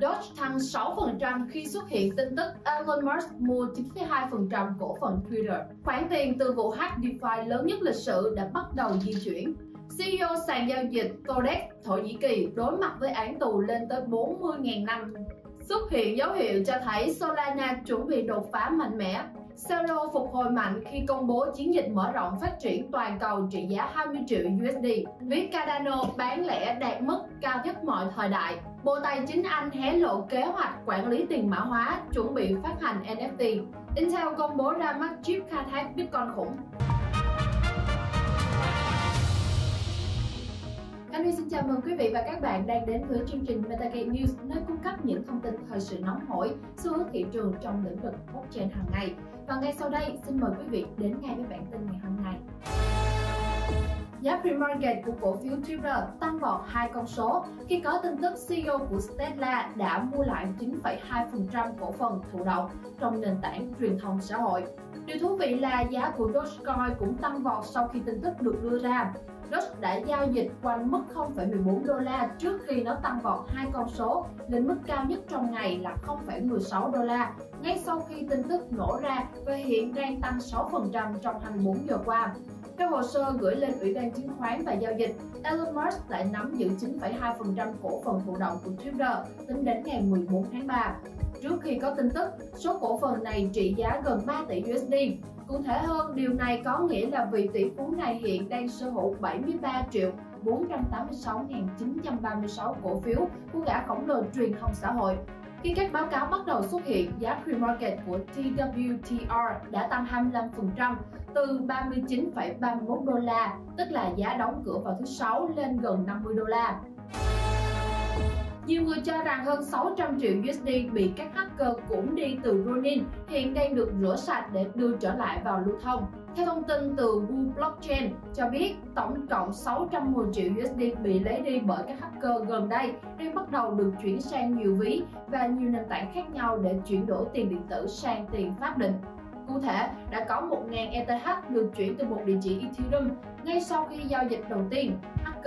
Doge tăng 6% khi xuất hiện tin tức Elon Musk mua 9,2% cổ phần Twitter. Khoản tiền từ vụ hack DeFi lớn nhất lịch sử đã bắt đầu di chuyển. CEO sàn giao dịch Codex Thổ Nhĩ Kỳ đối mặt với án tù lên tới 40.000 năm. Xuất hiện dấu hiệu cho thấy Solana chuẩn bị đột phá mạnh mẽ. Solo phục hồi mạnh khi công bố chiến dịch mở rộng phát triển toàn cầu trị giá 20 triệu USD. Ví Cardano bán lẻ đạt mức cao nhất mọi thời đại. Bộ Tài chính Anh hé lộ kế hoạch quản lý tiền mã hóa, chuẩn bị phát hành NFT. Intel công bố ra mắt chip khai thác Bitcoin khủng. Anh xin chào mừng quý vị và các bạn đang đến với chương trình Metagate News nơi cung cấp những thông tin thời sự nóng hổi, xu hướng thị trường trong lĩnh vực blockchain hàng ngày. Và ngay sau đây, xin mời quý vị đến ngay với bản tin ngày hôm nay. Giá pre-market của cổ phiếu Twitter tăng vọt hai con số khi có tin tức CEO của Tesla đã mua lại 9,2% cổ phần thụ động trong nền tảng truyền thông xã hội. Điều thú vị là giá của Dogecoin cũng tăng vọt sau khi tin tức được đưa ra. Doge đã giao dịch quanh mức 0,14 đô la trước khi nó tăng vọt hai con số lên mức cao nhất trong ngày là 0,16 đô la ngay sau khi tin tức nổ ra và hiện đang tăng 6% trong 24 giờ qua. Theo hồ sơ gửi lên Ủy ban chứng khoán và giao dịch, Elon Musk lại nắm giữ 9,2% cổ phần thụ động của Twitter tính đến ngày 14 tháng 3. Trước khi có tin tức, số cổ phần này trị giá gần 3 tỷ USD. Cụ thể hơn, điều này có nghĩa là vị tỷ phú này hiện đang sở hữu 73 triệu 486.936 cổ phiếu của gã khổng lồ truyền thông xã hội. Khi các báo cáo bắt đầu xuất hiện, giá pre-market của TWTR đã tăng 25% từ 39,31 đô la, tức là giá đóng cửa vào thứ Sáu lên gần 50 đô la. Nhiều người cho rằng hơn 600 triệu USD bị các hacker cũng đi từ Ronin hiện đang được rửa sạch để đưa trở lại vào lưu thông. Theo thông tin từ Wu Blockchain cho biết, tổng cộng 610 triệu USD bị lấy đi bởi các hacker gần đây đang bắt đầu được chuyển sang nhiều ví và nhiều nền tảng khác nhau để chuyển đổi tiền điện tử sang tiền pháp định. Cụ thể, đã có 1.000 ETH được chuyển từ một địa chỉ Ethereum. Ngay sau khi giao dịch đầu tiên,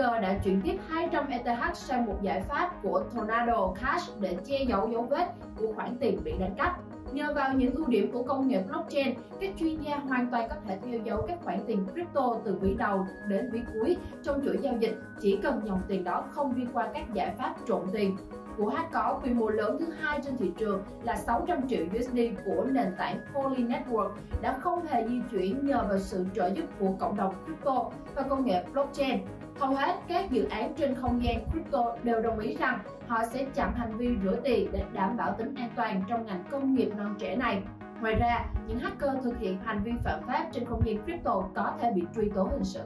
hacker đã chuyển tiếp 200 ETH sang một giải pháp của Tornado Cash để che giấu dấu vết của khoản tiền bị đánh cắp. Nhờ vào những ưu điểm của công nghệ blockchain, các chuyên gia hoàn toàn có thể theo dấu các khoản tiền crypto từ ví đầu đến ví cuối trong chuỗi giao dịch, chỉ cần dòng tiền đó không đi qua các giải pháp trộn tiền của hack có quy mô lớn thứ hai trên thị trường là 600 triệu USD của nền tảng Poly Network đã không hề di chuyển nhờ vào sự trợ giúp của cộng đồng crypto và công nghệ blockchain. Hầu hết các dự án trên không gian crypto đều đồng ý rằng họ sẽ chặn hành vi rửa tiền để đảm bảo tính an toàn trong ngành công nghiệp non trẻ này. Ngoài ra, những hacker thực hiện hành vi phạm pháp trên không gian crypto có thể bị truy tố hình sự.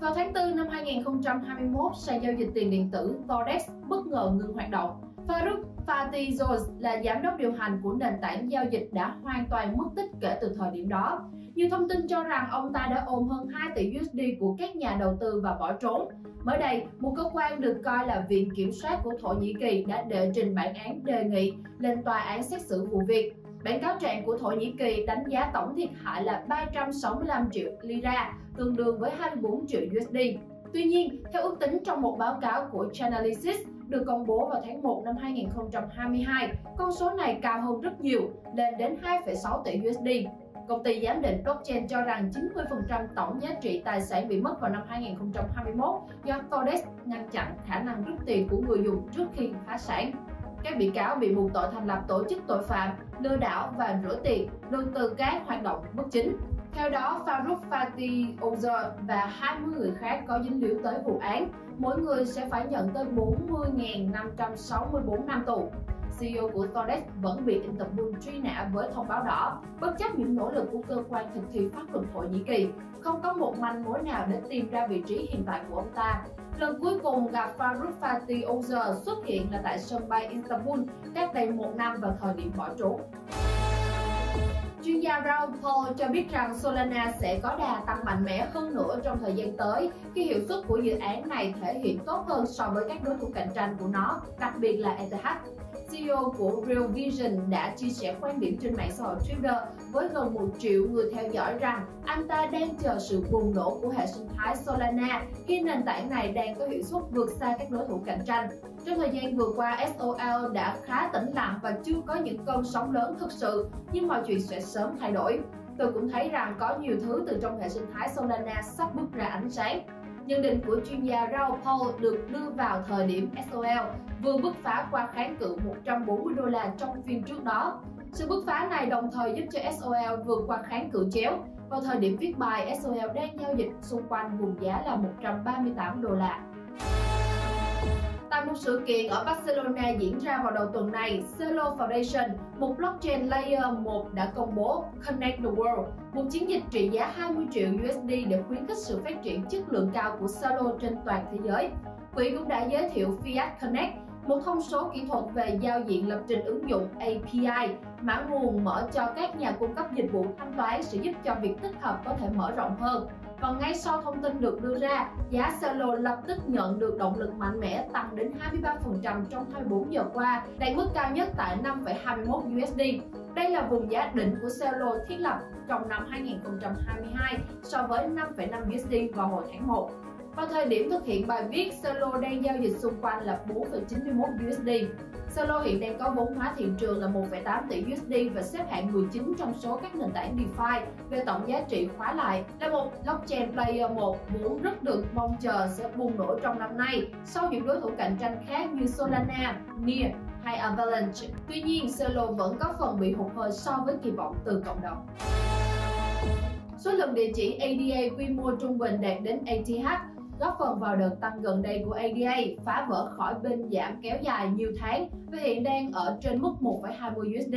Vào tháng 4 năm 2021, sàn giao dịch tiền điện tử Forex bất ngờ ngừng hoạt động. Farouk Fatizos là giám đốc điều hành của nền tảng giao dịch đã hoàn toàn mất tích kể từ thời điểm đó. Nhiều thông tin cho rằng ông ta đã ôm hơn 2 tỷ USD của các nhà đầu tư và bỏ trốn. Mới đây, một cơ quan được coi là Viện Kiểm soát của Thổ Nhĩ Kỳ đã đệ trình bản án đề nghị lên tòa án xét xử vụ việc. Bản cáo trạng của Thổ Nhĩ Kỳ đánh giá tổng thiệt hại là 365 triệu lira, tương đương với 24 triệu USD. Tuy nhiên, theo ước tính trong một báo cáo của Chainalysis được công bố vào tháng 1 năm 2022, con số này cao hơn rất nhiều, lên đến 2,6 tỷ USD. Công ty giám định blockchain cho rằng 90% tổng giá trị tài sản bị mất vào năm 2021 do Codex ngăn chặn khả năng rút tiền của người dùng trước khi phá sản. Các bị cáo bị buộc tội thành lập tổ chức tội phạm, lừa đảo và rửa tiền, đơn từ các hoạt động bất chính. Theo đó, Farouk Fatih Ozer và 20 người khác có dính líu tới vụ án, mỗi người sẽ phải nhận tới 40.564 năm tù. CEO của Todex vẫn bị Interpol truy nã với thông báo đỏ, bất chấp những nỗ lực của cơ quan thực thi pháp luật Thổ Nhĩ Kỳ. Không có một manh mối nào để tìm ra vị trí hiện tại của ông ta. Lần cuối cùng gặp Farouk Fatih Ozer xuất hiện là tại sân bay Istanbul cách đây một năm vào thời điểm bỏ trốn. Chuyên gia Raul Paul cho biết rằng Solana sẽ có đà tăng mạnh mẽ hơn nữa trong thời gian tới khi hiệu suất của dự án này thể hiện tốt hơn so với các đối thủ cạnh tranh của nó, đặc biệt là ETH. CEO của Real Vision đã chia sẻ quan điểm trên mạng xã hội Twitter với gần 1 triệu người theo dõi rằng anh ta đang chờ sự bùng nổ của hệ sinh thái Solana khi nền tảng này đang có hiệu suất vượt xa các đối thủ cạnh tranh. Trong thời gian vừa qua, SOL đã khá tĩnh lặng và chưa có những cơn sóng lớn thực sự, nhưng mọi chuyện sẽ sớm thay đổi. Tôi cũng thấy rằng có nhiều thứ từ trong hệ sinh thái Solana sắp bước ra ánh sáng. Nhận định của chuyên gia Raul Paul được đưa vào thời điểm SOL vừa bứt phá qua kháng cự 140 đô la trong phiên trước đó. Sự bứt phá này đồng thời giúp cho SOL vượt qua kháng cự chéo. Vào thời điểm viết bài, SOL đang giao dịch xung quanh vùng giá là 138 đô la. Tại một sự kiện ở Barcelona diễn ra vào đầu tuần này, Celo Foundation, một blockchain layer 1 đã công bố Connect the World, một chiến dịch trị giá 20 triệu USD để khuyến khích sự phát triển chất lượng cao của Celo trên toàn thế giới. Quỹ cũng đã giới thiệu Fiat Connect, một thông số kỹ thuật về giao diện lập trình ứng dụng API, mã nguồn mở cho các nhà cung cấp dịch vụ thanh toán sẽ giúp cho việc tích hợp có thể mở rộng hơn. Còn ngay sau thông tin được đưa ra, giá Celo lập tức nhận được động lực mạnh mẽ tăng đến 23% trong 24 giờ qua, đạt mức cao nhất tại 5,21 USD. Đây là vùng giá đỉnh của Celo thiết lập trong năm 2022 so với 5,5 USD vào hồi tháng 1. Vào thời điểm thực hiện bài viết, solo đang giao dịch xung quanh là 4,91 USD. Solo hiện đang có vốn hóa thị trường là 1,8 tỷ USD và xếp hạng 19 trong số các nền tảng DeFi về tổng giá trị khóa lại. Là một blockchain player 1 vốn rất được mong chờ sẽ bùng nổ trong năm nay sau những đối thủ cạnh tranh khác như Solana, Near hay Avalanche. Tuy nhiên, solo vẫn có phần bị hụt hơi so với kỳ vọng từ cộng đồng. Số lượng địa chỉ ADA quy mô trung bình đạt đến ATH góp phần vào đợt tăng gần đây của ADA, phá vỡ khỏi bên giảm kéo dài nhiều tháng và hiện đang ở trên mức 1,20 USD.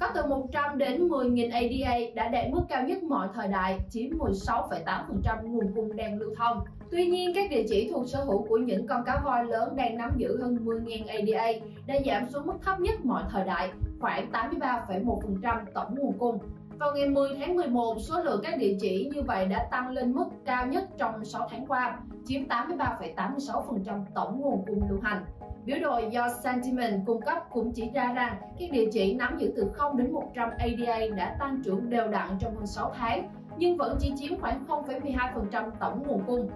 Có từ 100 đến 10.000 ADA đã đạt mức cao nhất mọi thời đại, chiếm 16,8% nguồn cung đang lưu thông. Tuy nhiên, các địa chỉ thuộc sở hữu của những con cá voi lớn đang nắm giữ hơn 10.000 ADA đã giảm xuống mức thấp nhất mọi thời đại, khoảng 83,1% tổng nguồn cung. Vào ngày 10 tháng 11, số lượng các địa chỉ như vậy đã tăng lên mức cao nhất trong 6 tháng qua, chiếm 83,86% tổng nguồn cung lưu hành. Biểu đồ do Sentiment cung cấp cũng chỉ ra rằng các địa chỉ nắm giữ từ 0 đến 100 ADA đã tăng trưởng đều đặn trong hơn 6 tháng, nhưng vẫn chỉ chiếm khoảng 0,12% tổng nguồn cung.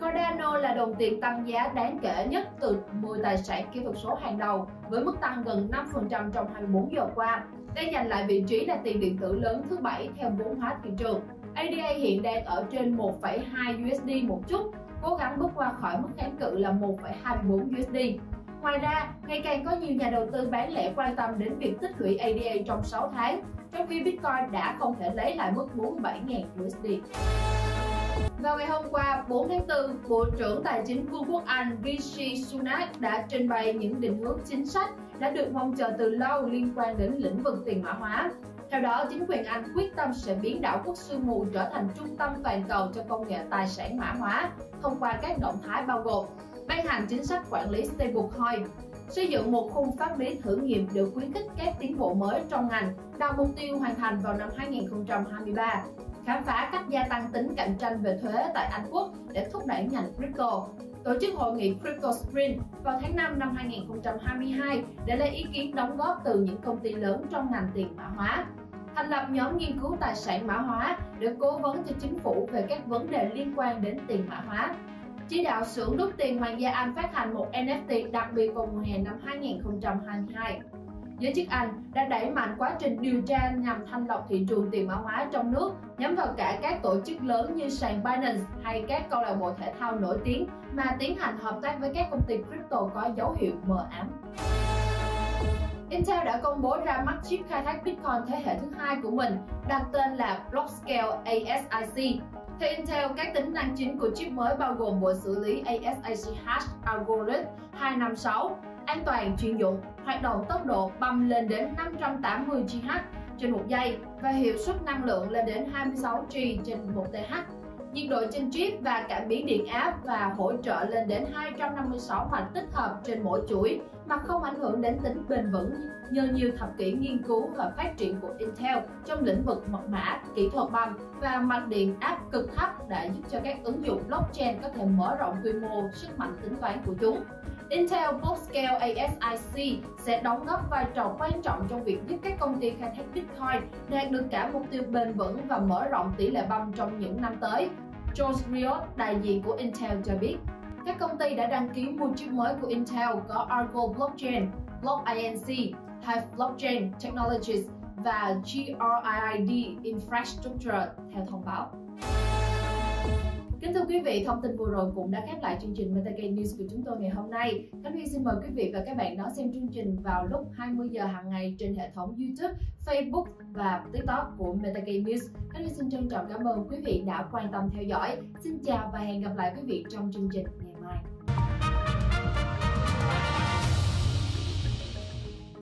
Cardano là đồng tiền tăng giá đáng kể nhất từ 10 tài sản kỹ thuật số hàng đầu với mức tăng gần 5% trong 24 giờ qua, đang giành lại vị trí là tiền điện tử lớn thứ bảy theo vốn hóa thị trường. ADA hiện đang ở trên 1,2 USD một chút, cố gắng bước qua khỏi mức kháng cự là 1,24 USD. Ngoài ra, ngày càng có nhiều nhà đầu tư bán lẻ quan tâm đến việc tích lũy ADA trong 6 tháng, trong khi Bitcoin đã không thể lấy lại mức 47.000 USD. Vào ngày hôm qua, 4 tháng 4, Bộ trưởng Tài chính Vương quốc Anh Rishi Sunak đã trình bày những định hướng chính sách đã được mong chờ từ lâu liên quan đến lĩnh vực tiền mã hóa. Theo đó, chính quyền Anh quyết tâm sẽ biến đảo quốc sương mù trở thành trung tâm toàn cầu cho công nghệ tài sản mã hóa thông qua các động thái bao gồm ban hành chính sách quản lý stablecoin, xây dựng một khung pháp lý thử nghiệm để khuyến khích các tiến bộ mới trong ngành, đạt mục tiêu hoàn thành vào năm 2023, khám phá cách gia tăng tính cạnh tranh về thuế tại Anh Quốc để thúc đẩy ngành crypto, tổ chức hội nghị Crypto Sprint vào tháng 5 năm 2022 để lấy ý kiến đóng góp từ những công ty lớn trong ngành tiền mã hóa, thành lập nhóm nghiên cứu tài sản mã hóa để cố vấn cho chính phủ về các vấn đề liên quan đến tiền mã hóa. Chỉ đạo xưởng đúc tiền Hoàng gia Anh phát hành một NFT đặc biệt vào mùa hè năm 2022. Giới chức Anh đã đẩy mạnh quá trình điều tra nhằm thanh lọc thị trường tiền mã hóa trong nước, nhắm vào cả các tổ chức lớn như sàn Binance hay các câu lạc bộ thể thao nổi tiếng mà tiến hành hợp tác với các công ty crypto có dấu hiệu mờ ám. Intel đã công bố ra mắt chip khai thác Bitcoin thế hệ thứ hai của mình, đặt tên là Blockscale ASIC. Theo Intel, các tính năng chính của chip mới bao gồm bộ xử lý ASIC Hash Algorithm 256, an toàn chuyên dụng, hoạt động tốc độ băm lên đến 580 GHz trên một giây và hiệu suất năng lượng lên đến 26 G trên 1 TH. Nhiệt độ trên chip và cảm biến điện áp và hỗ trợ lên đến 256 mạch tích hợp trên mỗi chuỗi mà không ảnh hưởng đến tính bền vững nhờ nhiều thập kỷ nghiên cứu và phát triển của Intel trong lĩnh vực mật mã, kỹ thuật băm và mạch điện áp cực thấp đã giúp cho các ứng dụng blockchain có thể mở rộng quy mô sức mạnh tính toán của chúng. Intel Blockscale ASIC sẽ đóng góp vai trò quan trọng trong việc giúp các công ty khai thác Bitcoin đạt được cả mục tiêu bền vững và mở rộng tỷ lệ băm trong những năm tới. George Riot, đại diện của Intel cho biết. các công ty đã đăng ký mua chip mới của Intel có Argo Blockchain, Block INC, Hive Blockchain Technologies và GRID Infrastructure theo thông báo. Kính thưa quý vị, thông tin vừa rồi cũng đã khép lại chương trình Metagame News của chúng tôi ngày hôm nay. Khánh Huy xin mời quý vị và các bạn đón xem chương trình vào lúc 20 giờ hàng ngày trên hệ thống YouTube, Facebook và TikTok của Metagame News. Khánh Huy xin trân trọng cảm ơn quý vị đã quan tâm theo dõi. Xin chào và hẹn gặp lại quý vị trong chương trình ngày